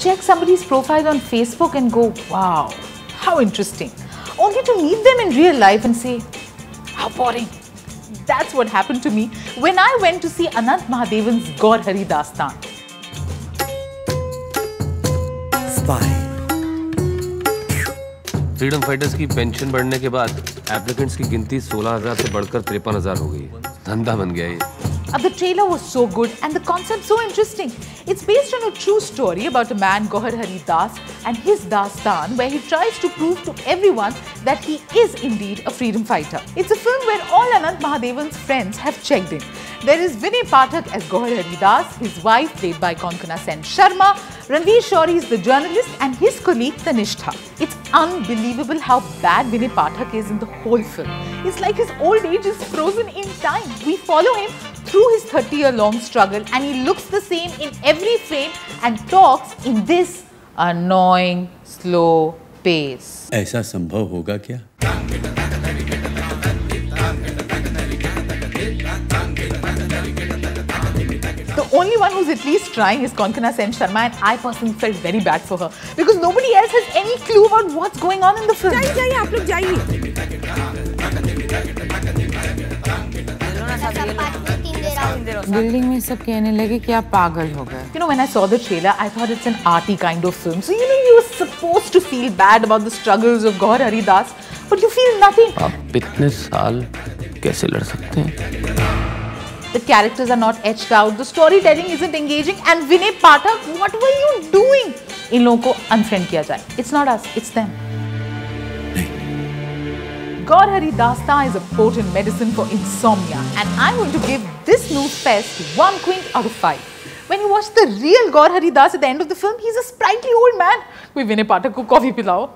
check somebody's profile on Facebook and go, wow, how interesting. Only to meet them in real life and say, how boring. That's what happened to me when I went to see Anant Mahadevan's Gaur Hari Dastan. Spy. Freedom fighters की pension बढ़ने के बाद applicants की गिनती 16,000 से बढ़कर तिरपन हो गई है धंधा बन गया ये Uh, the trailer was so good and the concept so interesting. It's based on a true story about a man, Gohar Hari Das, and his Dastan, where he tries to prove to everyone that he is indeed a freedom fighter. It's a film where all Anant Mahadevan's friends have checked in. There is Vinay Pathak as Gohar Hari Das, his wife, played by Konkana Sen Sharma, Ranveer Shori is the journalist, and his colleague Tanishtha. It's unbelievable how bad Vinay Pathak is in the whole film. It's like his old age is frozen in time. We follow him through his 30 year long struggle and he looks the same in every frame and talks in this annoying slow pace. ऐसा संभव होगा क्या The only one who's at least trying is Konkana Sen Sharma and I personally felt very bad for her because nobody else has any clue about what's going on in the film. जाइए जाइए आप लोग जाइए building में सब कहने लगे कि आप पागल हो गए। You know when I saw the trailer I thought it's an arty kind of film so you know you are supposed to feel bad about the struggles of Gaur Haridas but you feel nothing आप इतने साल कैसे लड़ सकते हैं? The characters are not etched out. The storytelling isn't engaging. And Vinay Pathak, what were you doing? इन लोगों को unfriend किया जाए। It's not us it's them Gaur Hari Dasta is a potent medicine for insomnia, and I'm going to give this news fest one quint out of five. When you watch the real Gaur Hari Das at the end of the film, he's a sprightly old man. कोई विनय पाठक को coffee पिलाओ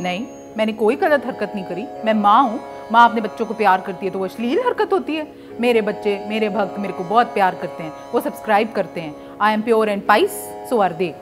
नहीं मैंने कोई गलत हरकत नहीं करी मैं माँ हूँ माँ अपने बच्चों को प्यार करती है तो वो अश्लील हरकत होती है मेरे बच्चे मेरे भक्त मेरे को बहुत प्यार करते हैं वो सब्सक्राइब करते हैं I am pure and pious so are they